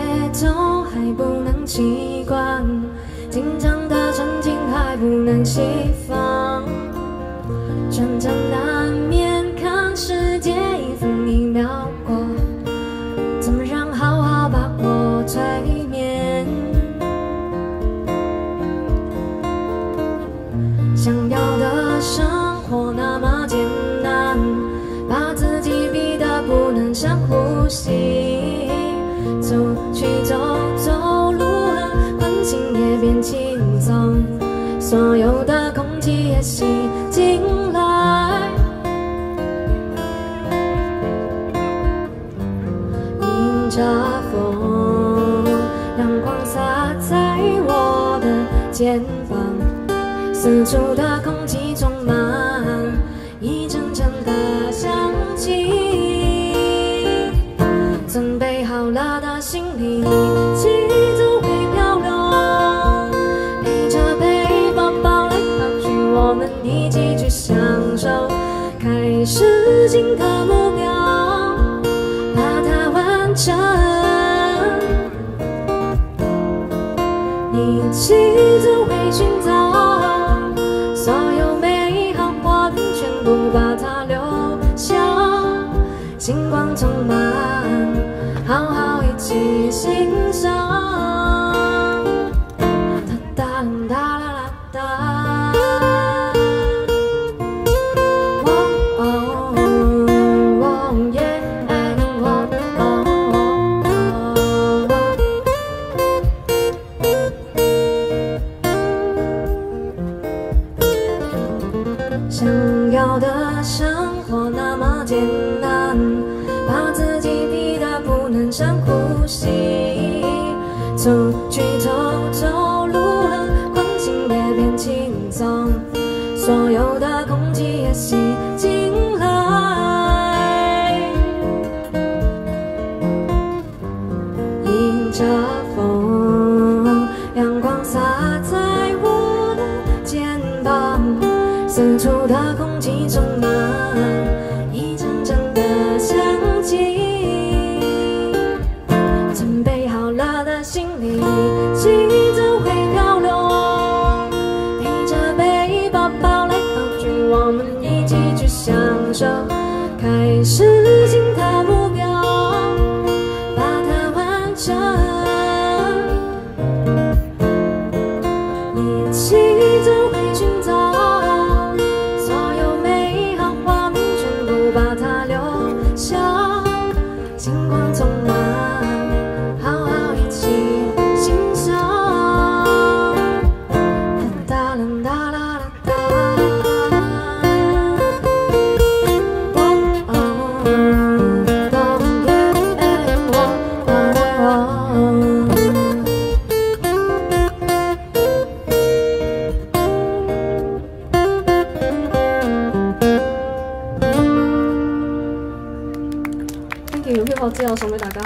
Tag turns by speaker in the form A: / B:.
A: 节奏还不能习惯，紧张的神经还不能习惯。所有的空气也吸进来。迎着风，阳光洒在我的肩膀。四周的空气充满自己的目标把它完成。你一起走会寻找所有美好画面全部把它留下。星光充满好好一起欣赏。想要的生活那么简单，把自己逼得不能深呼吸。出去走走，路很困境也变轻松，所有的空气也吸进来。迎着四处的空气充满一阵阵的香气，准备好了的行李，起走会漂流，背着背包跑来跑去，我们一起去享受，开始新的有好，最后送给大家。